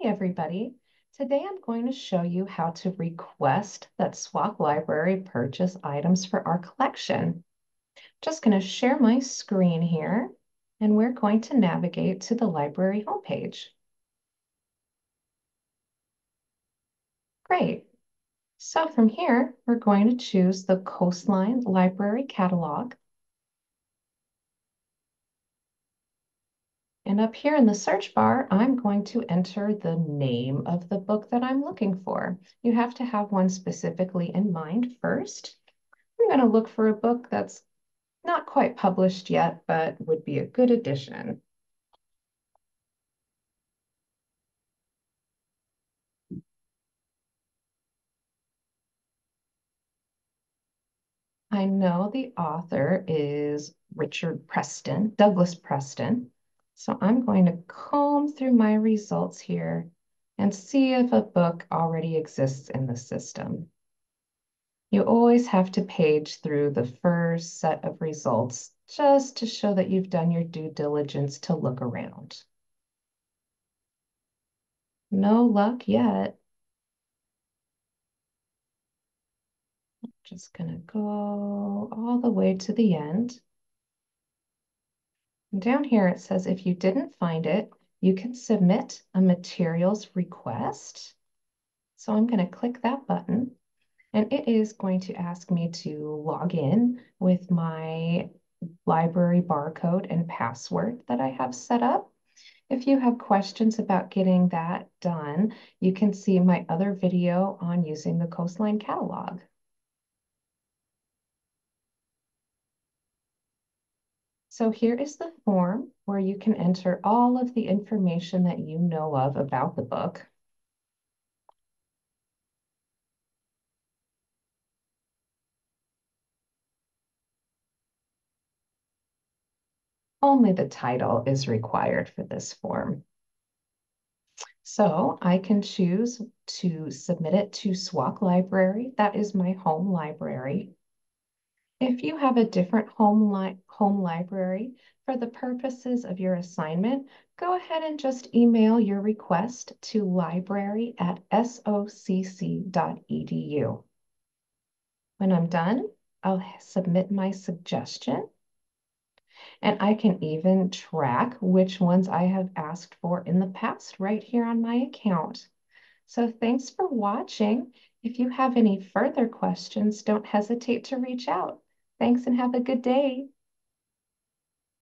Hey everybody. Today I'm going to show you how to request that SWOCC Library purchase items for our collection. Just going to share my screen here and we're going to navigate to the library homepage. Great. So from here, we're going to choose the Coastline Library Catalog. And up here in the search bar, I'm going to enter the name of the book that I'm looking for. You have to have one specifically in mind first. I'm going to look for a book that's not quite published yet, but would be a good addition. I know the author is Richard Preston, Douglas Preston. So I'm going to comb through my results here and see if a book already exists in the system. You always have to page through the first set of results just to show that you've done your due diligence to look around. No luck yet. I'm Just gonna go all the way to the end. Down here it says if you didn't find it, you can submit a materials request. So I'm going to click that button and it is going to ask me to log in with my library barcode and password that I have set up. If you have questions about getting that done, you can see my other video on using the Coastline catalog. So here is the form where you can enter all of the information that you know of about the book. Only the title is required for this form. So I can choose to submit it to SWOCC Library. That is my home library. If you have a different home, li home library, for the purposes of your assignment, go ahead and just email your request to library at socc.edu. When I'm done, I'll submit my suggestion. And I can even track which ones I have asked for in the past right here on my account. So thanks for watching. If you have any further questions, don't hesitate to reach out. Thanks and have a good day.